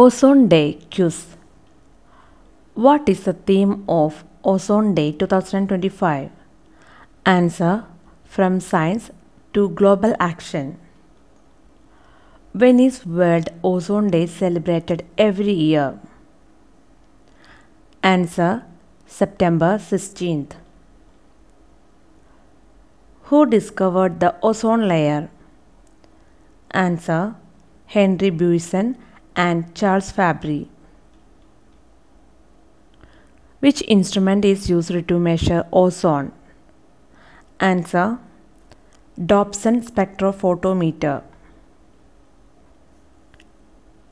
Ozone Day quiz. What is the theme of Ozone Day 2025? Answer From Science to Global Action. When is World Ozone Day celebrated every year? Answer September 16th. Who discovered the ozone layer? Answer Henri Buisson and Charles Fabry. Which instrument is used to measure ozone? Answer Dobson spectrophotometer.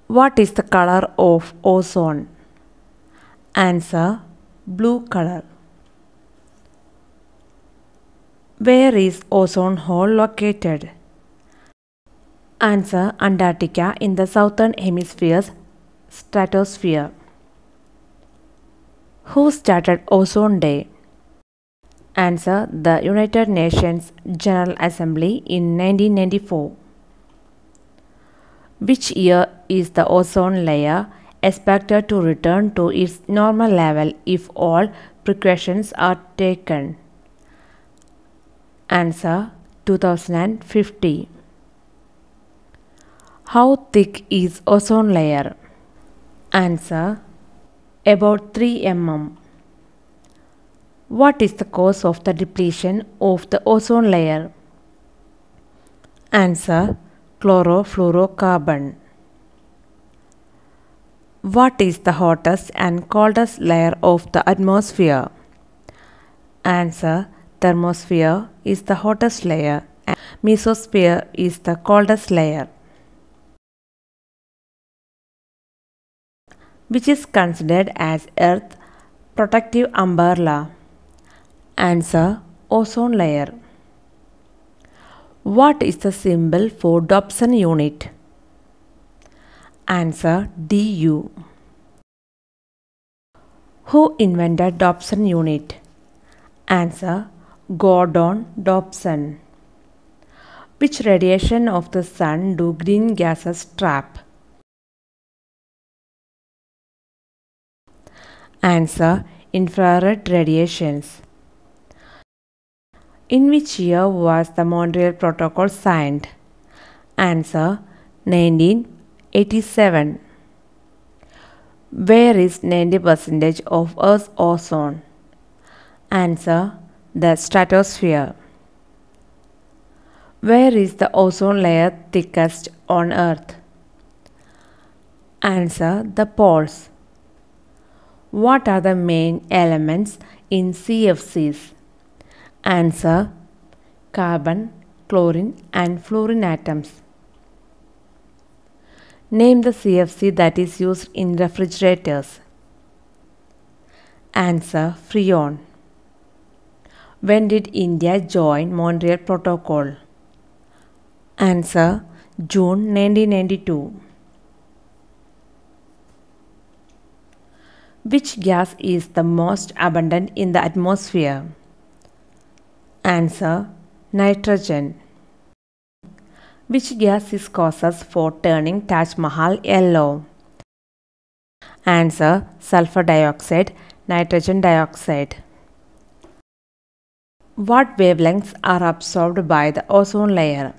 What is the color of ozone? Answer Blue color. Where is ozone hole located? Answer Antarctica in the southern hemisphere's stratosphere. Who started Ozone Day? Answer The United Nations General Assembly in 1994. Which year is the ozone layer expected to return to its normal level if all precautions are taken? Answer 2050. How thick is ozone layer? Answer about 3 mm. What is the cause of the depletion of the ozone layer? Answer chlorofluorocarbon. What is the hottest and coldest layer of the atmosphere? Answer Thermosphere is the hottest layer and mesosphere is the coldest layer. Which is considered as Earth's protective umbrella? Answer Ozone layer. What is the symbol for Dobson unit? Answer DU. Who invented Dobson unit? Answer Gordon Dobson. Which radiation of the sun do green gases trap? Answer Infrared radiations. In which year was the Montreal Protocol signed? Answer 1987. Where is 90% of Earth's ozone? Answer the stratosphere. Where is the ozone layer thickest on Earth? Answer the poles. What are the main elements in CFCs? Answer carbon, chlorine, and fluorine atoms. Name the CFC that is used in refrigerators. Answer Freon. When did India join Montreal Protocol? Answer June 1992. Which gas is the most abundant in the atmosphere? Answer Nitrogen. Which gas is causes for turning Taj Mahal yellow? Answer Sulfur dioxide, nitrogen dioxide. What wavelengths are absorbed by the ozone layer?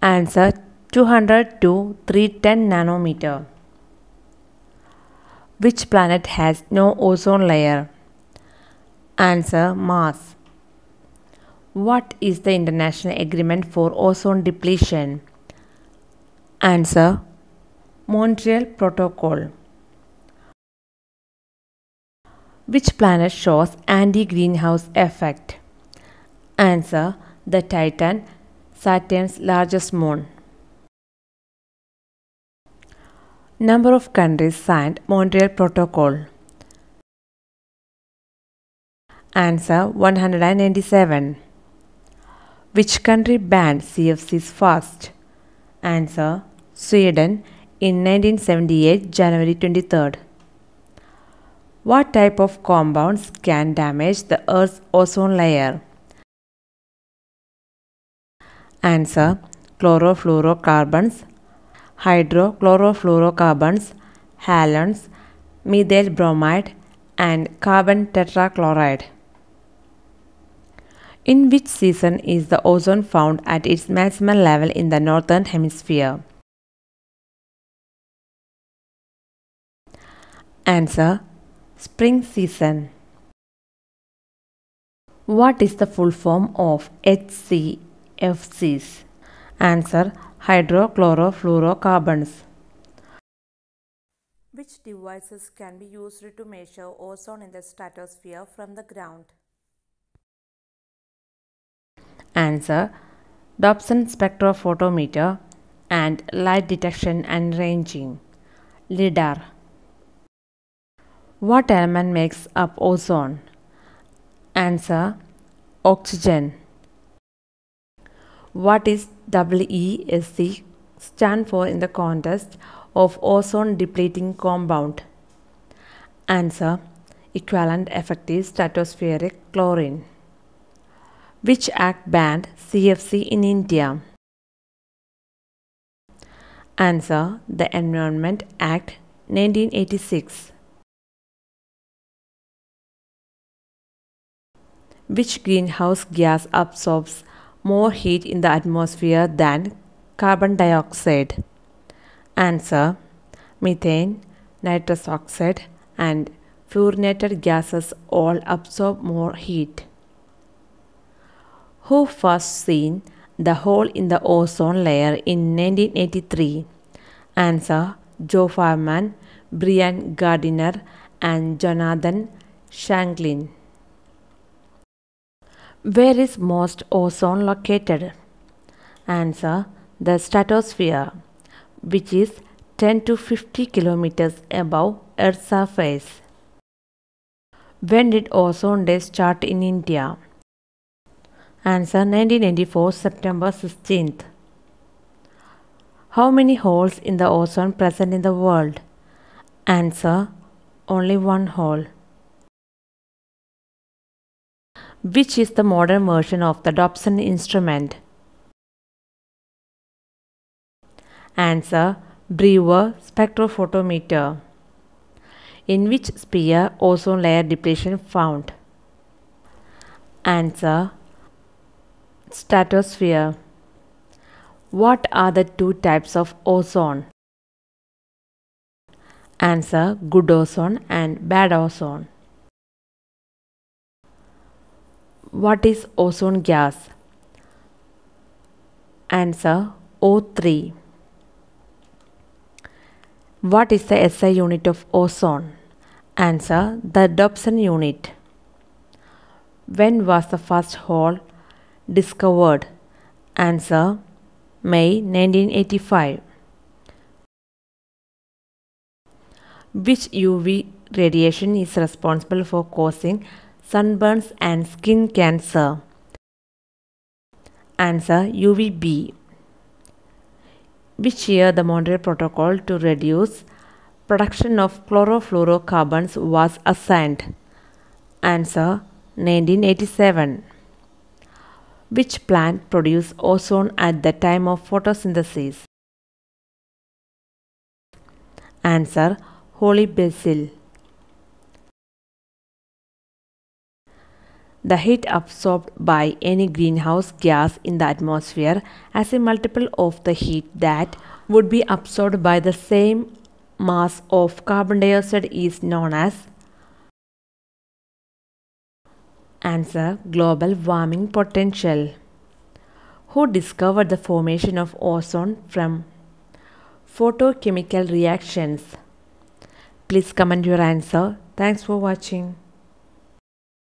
Answer 200 to 310 nanometer. Which planet has no ozone layer? Answer Mars. What is the international agreement for ozone depletion? Answer Montreal Protocol. Which planet shows anti-greenhouse effect? Answer the Titan, Saturn's largest moon. Number of countries signed Montreal Protocol. Answer 197. Which country banned CFCs first? Answer Sweden in 1978 January 23rd. What type of compounds can damage the Earth's ozone layer? Answer Chlorofluorocarbons, hydrochlorofluorocarbons, halogens, methyl bromide, and carbon tetrachloride. In which season is the ozone found at its maximum level in the northern hemisphere? Answer Spring season. What is the full form of HCFCs? Answer Hydrochlorofluorocarbons. Which devices can be used to measure ozone in the stratosphere from the ground? Answer Dobson spectrophotometer and light detection and ranging. LIDAR. What element makes up ozone? Answer Oxygen. What is WESC stand for in the context of ozone depleting compound? Answer Equivalent effective stratospheric chlorine. Which act banned CFC in India? Answer The Environment Act 1986. Which greenhouse gas absorbs more heat in the atmosphere than carbon dioxide? Answer Methane, nitrous oxide, and fluorinated gases all absorb more heat. Who first seen the hole in the ozone layer in 1983? Answer Joe Farman, Brian Gardiner, and Jonathan Shanklin. Where is most ozone located? Answer The stratosphere, which is 10 to 50 kilometers above Earth's surface. When did Ozone Day start in India? Answer 1994 September 16th. How many holes in the ozone present in the world? Answer only one hole. Which is the modern version of the Dobson instrument? Answer Brewer spectrophotometer. In which sphere ozone layer depletion found? Answer Stratosphere. What are the two types of ozone? Answer Good ozone and bad ozone. What is ozone gas? Answer O3. What is the SI unit of ozone? Answer the Dobson unit. When was the first hole discovered? Answer May 1985. Which UV radiation is responsible for causing sunburns and skin cancer? Answer UVB. Which year the Montreal Protocol to reduce production of chlorofluorocarbons was assigned? Answer 1987. Which plant produces ozone at the time of photosynthesis? Answer Holy basil. The heat absorbed by any greenhouse gas in the atmosphere as a multiple of the heat that would be absorbed by the same mass of carbon dioxide is known as Answer Global warming potential. Who discovered the formation of ozone from photochemical reactions? Please comment your answer. Thanks for watching.